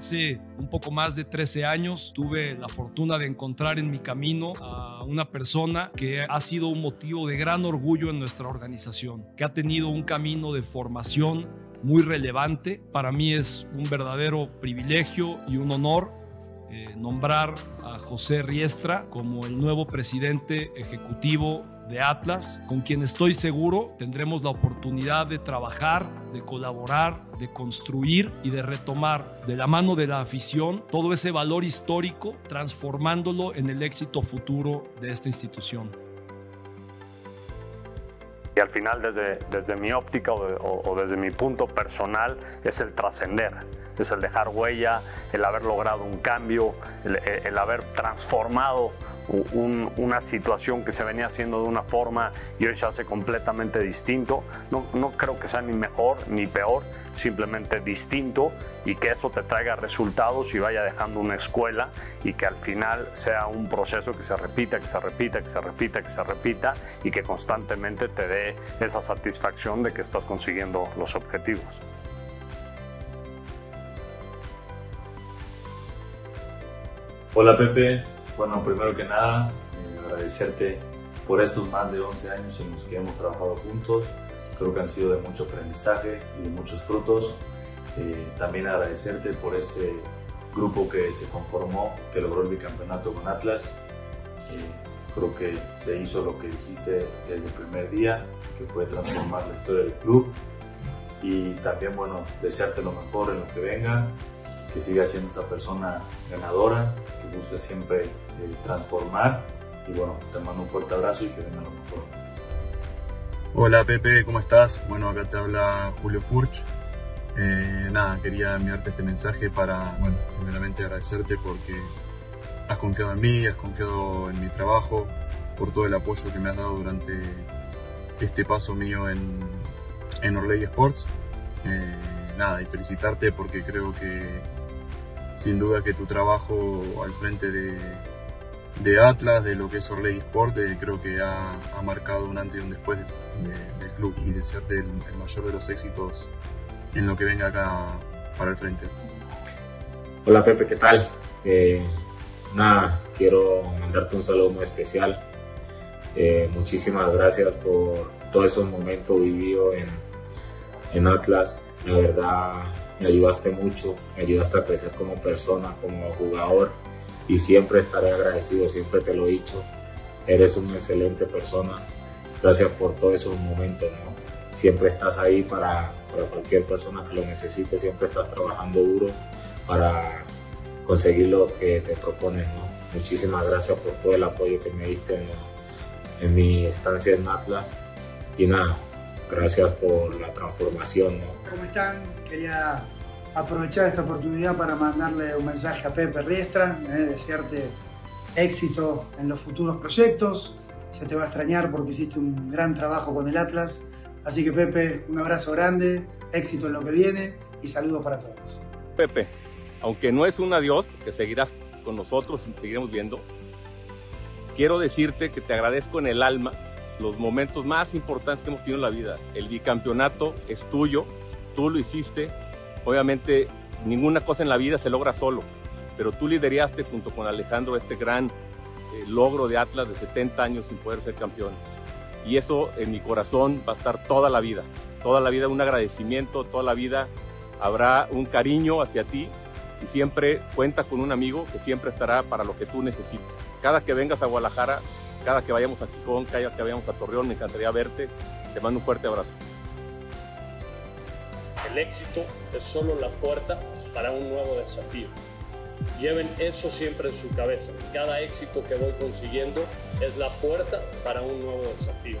Hace un poco más de 13 años tuve la fortuna de encontrar en mi camino a una persona que ha sido un motivo de gran orgullo en nuestra organización, que ha tenido un camino de formación muy relevante. Para mí es un verdadero privilegio y un honor eh, nombrar a José Riestra como el nuevo presidente ejecutivo de Atlas, con quien estoy seguro tendremos la oportunidad de trabajar, de colaborar, de construir y de retomar de la mano de la afición todo ese valor histórico, transformándolo en el éxito futuro de esta institución. Y al final, desde, desde mi óptica o, o desde mi punto personal, es el trascender es el dejar huella, el haber logrado un cambio, el, haber transformado una situación que se venía haciendo de una forma y hoy se hace completamente distinto. No, no creo que sea ni mejor ni peor, simplemente distinto y que eso te traiga resultados y vaya dejando una escuela y que al final sea un proceso que se repita, que se repita, que se repita, que se repita y que constantemente te dé esa satisfacción de que estás consiguiendo los objetivos. Hola Pepe, bueno, primero que nada, eh, agradecerte por estos más de 11 años en los que hemos trabajado juntos. Creo que han sido de mucho aprendizaje y de muchos frutos. Eh, también agradecerte por ese grupo que se conformó, que logró el bicampeonato con Atlas. Eh, creo que se hizo lo que dijiste desde el primer día, que fue transformar la historia del club. Y también, bueno, desearte lo mejor en lo que venga que siga siendo esta persona ganadora, que busque siempre transformar. Y bueno, te mando un fuerte abrazo y que venga lo mejor. Hola Pepe, ¿cómo estás? Bueno, acá te habla Julio Furch. Eh, nada, quería enviarte este mensaje para, bueno, primeramente agradecerte porque has confiado en mí, has confiado en mi trabajo, por todo el apoyo que me has dado durante este paso mío en, en Orley Sports. Eh, nada, y felicitarte porque creo que sin duda que tu trabajo al frente de, Atlas, de lo que es Orley Sport, eh, creo que ha, marcado un antes y un después del club y de ser el, mayor de los éxitos en lo que venga acá para el frente. Hola Pepe, ¿qué tal? Eh, nada, quiero mandarte un saludo muy especial. Eh, muchísimas gracias por todos esos momentos vividos en, en Atlas. La verdad, me ayudaste mucho, me ayudaste a crecer como persona, como jugador y siempre estaré agradecido, siempre te lo he dicho. Eres una excelente persona. Gracias por todos esos momentos, ¿no? Siempre estás ahí para, cualquier persona que lo necesite, siempre estás trabajando duro para conseguir lo que te propones, ¿no? Muchísimas gracias por todo el apoyo que me diste en, en mi estancia en Atlas. Y nada, gracias por la transformación. ¿Cómo están? Quería aprovechar esta oportunidad para mandarle un mensaje a Pepe Riestra, eh, desearte éxito en los futuros proyectos. Se te va a extrañar porque hiciste un gran trabajo con el Atlas. Así que Pepe, un abrazo grande, éxito en lo que viene y saludos para todos. Pepe, aunque no es un adiós, que seguirás con nosotros y seguiremos viendo, quiero decirte que te agradezco en el alma los momentos más importantes que hemos tenido en la vida. El bicampeonato es tuyo, tú lo hiciste. Obviamente, ninguna cosa en la vida se logra solo, pero tú lideraste junto con Alejandro este gran eh, logro de Atlas de 70 años sin poder ser campeón. Y eso en mi corazón va a estar toda la vida, toda la vida un agradecimiento, toda la vida habrá un cariño hacia ti y siempre cuenta con un amigo que siempre estará para lo que tú necesites. Cada que vengas a Guadalajara, cada que vayamos a Quijón, cada que vayamos a Torreón, me encantaría verte. Te mando un fuerte abrazo. El éxito es solo la puerta para un nuevo desafío. Lleven eso siempre en su cabeza. Cada éxito que voy consiguiendo es la puerta para un nuevo desafío.